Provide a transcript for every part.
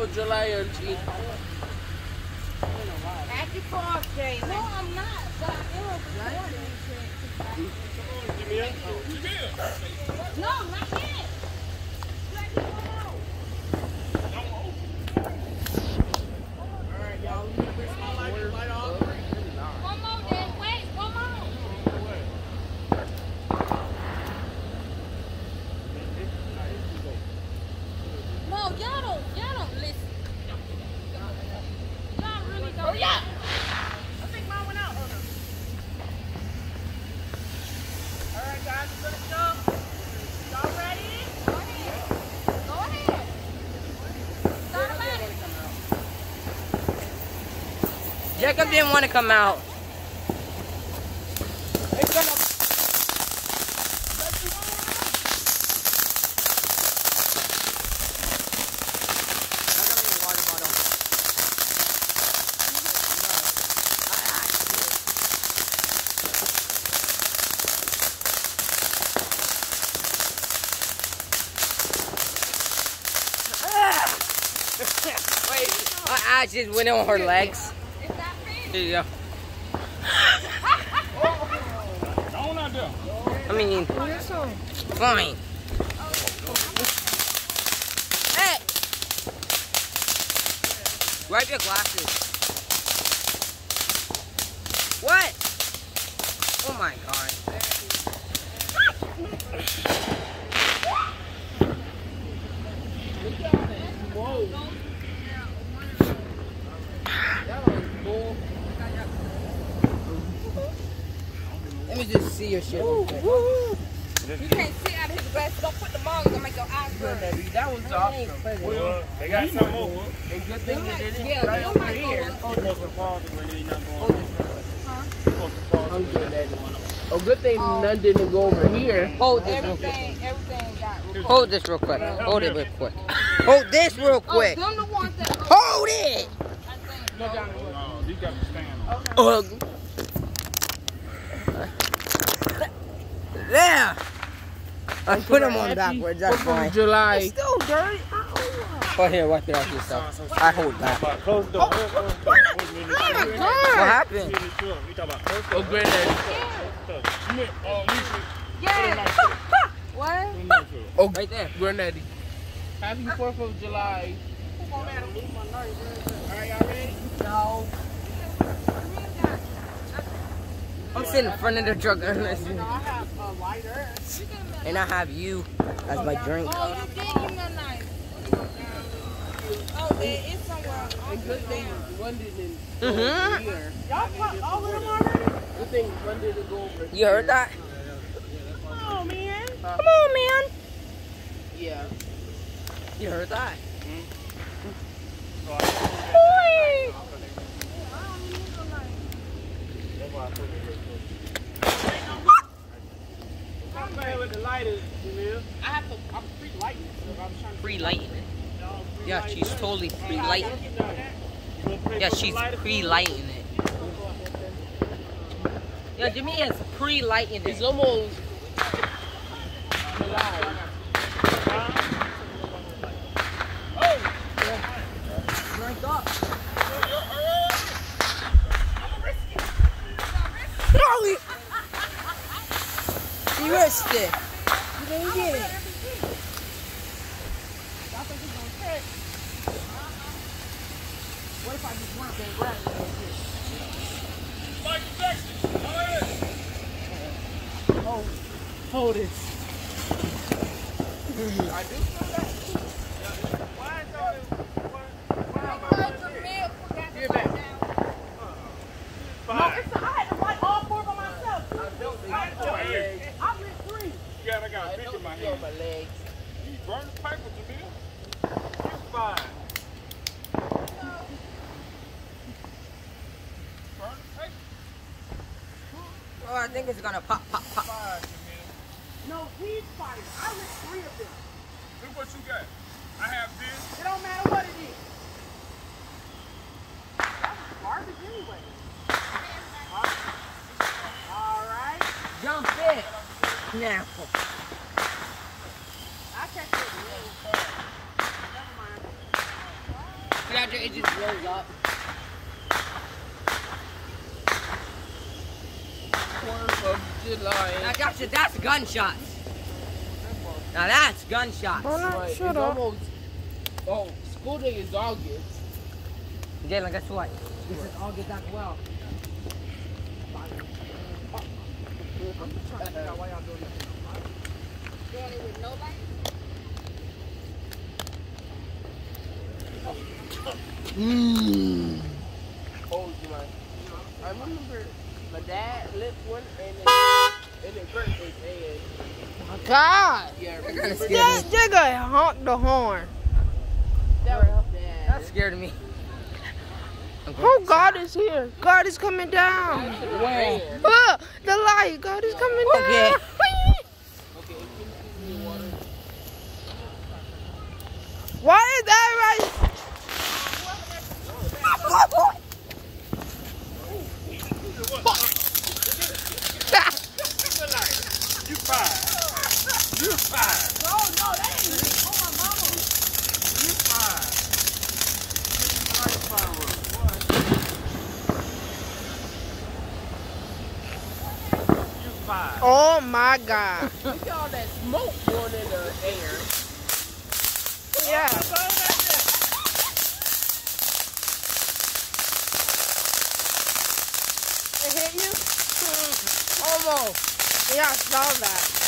For July Auntie. Happy birthday. No, I'm not. But it was No, not yet. Let me go. One more then. Wait, one more. No, y'all don't, y'all don't listen. Y'all really don't. Oh, yeah. I think mine went out. Hold on. All right, guys, we're gonna jump. Y'all ready? Go ahead. Go ahead. Start about it. Jacob didn't want to come out. Wait, my eyes just went on her legs. Here you. I mean, fine. Hey! Wipe your glasses. What? Oh my god. Let see your shit real. You can't see out of his glasses. Don't put the mug. Gonna make your eyes burn. That was awesome. Well, they got some more. And good thing they did it Yeah, right you over here. look. Supposed to pause it when you're not going. You're supposed to pause I'm it. good. Oh, good thing oh. none didn't go over here. Hold this real quick. Everything, everything got recorded. Hold this real quick. Hold it real quick. Hold this real Oh, quick. them the ones that. Hold it! I think. No, oh, you got to stand on. it. Ugh. There! I put them on backwards, that's Fourth of fine. July. Still dirty. Oh, here, wipe it off yourself. I hold back. About close the oh, door. Close the door. Oh what happened? You talking about close the Oh, granddaddy. door. Oh, Lisa. Yeah. What? Oh, Right there. granddaddy. Happy uh. 4th of July. All right, y'all ready? No. I'm sitting in front of the truck and. I have a lighter. And I have you as my drink. Oh, you did give me a knife. Oh, there is somewhere. And good thing one didn't Mm-hmm. here. Y'all cut all of them already? Good thing one didn't go over You heard that? Oh, man. Come on, man. Yeah. You heard that? I'm playing with the lighters, Jamil. I have to, I'm free lighting, so I'm trying to. Free lighting it. Yeah, she's totally free lighting. It. Yeah, she's pre lighting it. Yeah, Jimmy is pre lighting it. It's it. almost He it. You didn't get it. What if I just went and grabbed it? Michael Jackson. Go ahead. Oh, hold it. I do feel that. Why is all this? Because the milk forgot to Get go back. down. No, it's a, I had to light all four by myself. I don't I, feel my legs. I lit three. You got, I got I a picture don't in my feel hand. my legs. You burn the paper, Jamil. You're fine. Burn the paper. Oh, I think it's gonna pop, pop, pop. Fine, No, he's fire. I lit three of them. Look what you got. I have this. It don't matter what it is. That was garbage anyway. All right. Jump it. Now. I catch it. Never mind. But after it just blows up. Fourth of July. Now, gotcha, that's gunshots. Now that's gunshots. Hold on, Right, shut it's up. almost. Oh, school day is August. Jalen, guess what? This is August as well. Oh, July. I remember my dad lit one and then and then Kurt was saying, God. yeah, That kinda remember scared That me. nigga honk the horn. that was dad. That scared me. Oh, God is here. God is coming down. Where? Uh, the light. God is coming Okay. down. Okay, give me water. Why is everybody? You fired. You fired. No, no, that ain't me. Oh, my mama. You fired. You fired, boy. You fired. Oh my God. Look at all that smoke going in the air. Yeah. It hit you? Hmm, almost. Yeah, I saw that.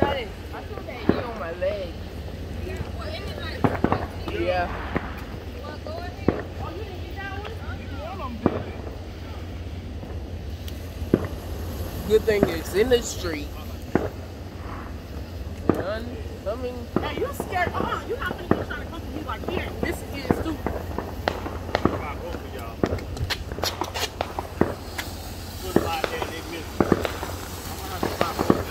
Daddy, I feel that heat on my leg. Yeah. Good thing it's in the street. None coming. Hey, you scared? Oh, uh-uh. You're not going to be trying to come like here. This is. About both of y'all. Put a lot there, they missed it. I'm gonna have to stop both.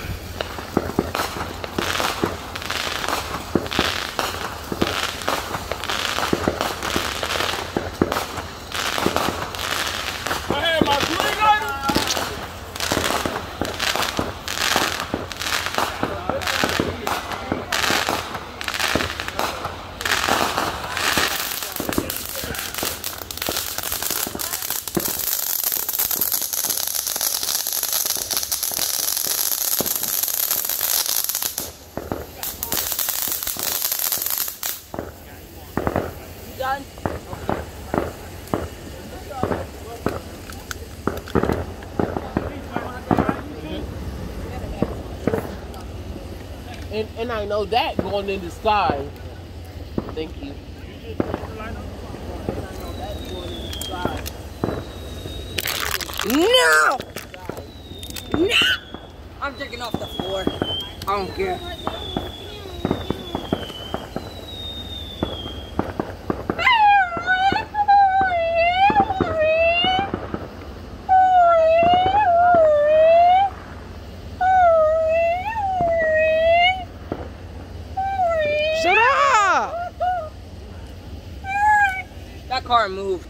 Go ahead, my green lighter. Done. And, and I know that going in the sky. Thank you. No! No! I'm drinking off the floor. I don't care. Shut up! That car moved.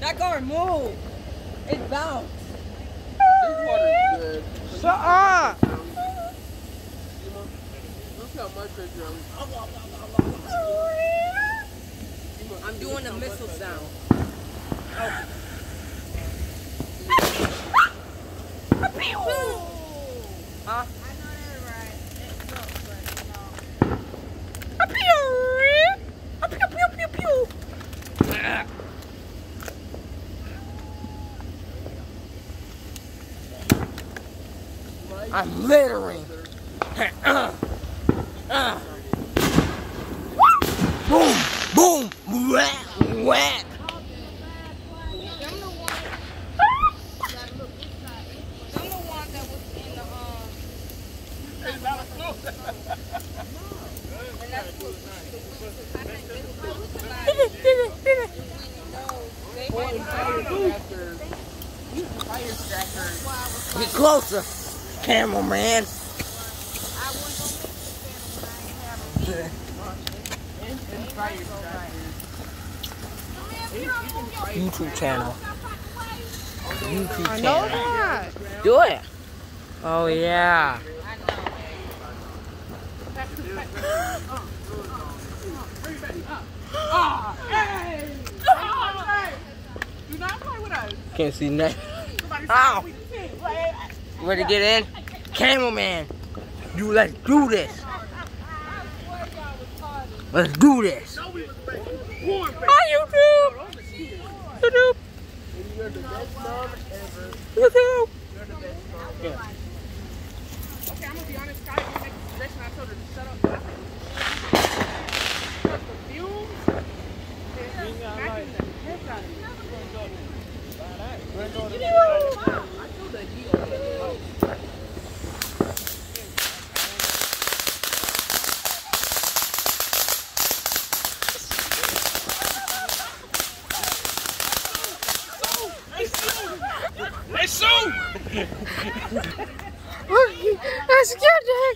That car moved. It bounced. This water is good. Shut up! Look how much I drunk. I'm doing a missile sound. Oh. Huh? I'm littering. Uh, uh, uh. boom, boom, whack, whack. Get closer, cameraman. And, and. YouTube channel. YouTube I know channel. that. Do it. Oh yeah. Do not play with us. Can't see nothing. Ow. We can't play. You ready to get in? Cameraman. You let's do this. Let's do this. No, we was ready. One, baby. Hi YouTube. YouTube. You're the best mom ever. YouTube. You're the best mom. Okay, I'm gonna be honest, Sky didn't make a suggestion. I told her to shut up. Because the fumes, they're smacking the heck out of me.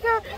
Sue! I